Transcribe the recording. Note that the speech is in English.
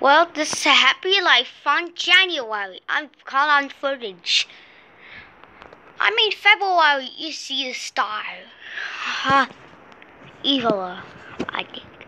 Well, this is a happy life on January. I'm caught on footage. I mean February, you see the star. Ha! Evil, I think.